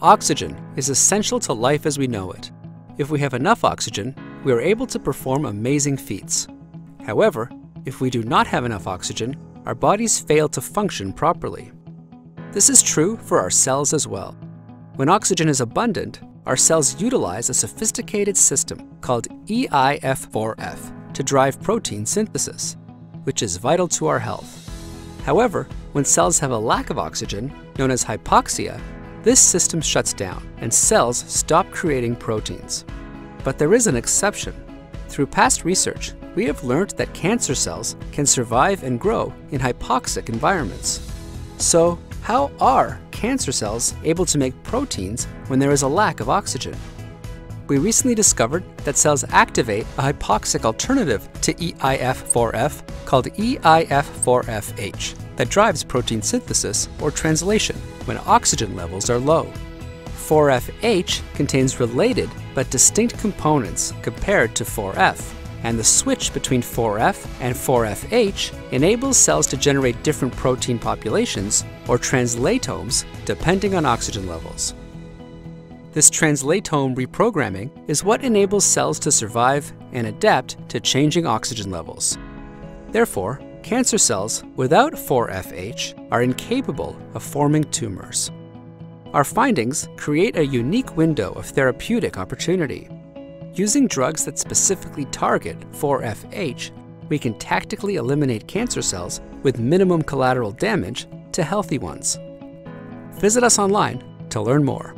Oxygen is essential to life as we know it. If we have enough oxygen, we are able to perform amazing feats. However, if we do not have enough oxygen, our bodies fail to function properly. This is true for our cells as well. When oxygen is abundant, our cells utilize a sophisticated system called EIF4F to drive protein synthesis, which is vital to our health. However, when cells have a lack of oxygen, known as hypoxia, this system shuts down and cells stop creating proteins. But there is an exception. Through past research, we have learned that cancer cells can survive and grow in hypoxic environments. So, how are cancer cells able to make proteins when there is a lack of oxygen? We recently discovered that cells activate a hypoxic alternative to EIF4F called EIF4FH that drives protein synthesis or translation when oxygen levels are low. 4FH contains related but distinct components compared to 4F, and the switch between 4F and 4FH enables cells to generate different protein populations or translatomes depending on oxygen levels. This translatome reprogramming is what enables cells to survive and adapt to changing oxygen levels. Therefore, Cancer cells without 4FH are incapable of forming tumors. Our findings create a unique window of therapeutic opportunity. Using drugs that specifically target 4FH, we can tactically eliminate cancer cells with minimum collateral damage to healthy ones. Visit us online to learn more.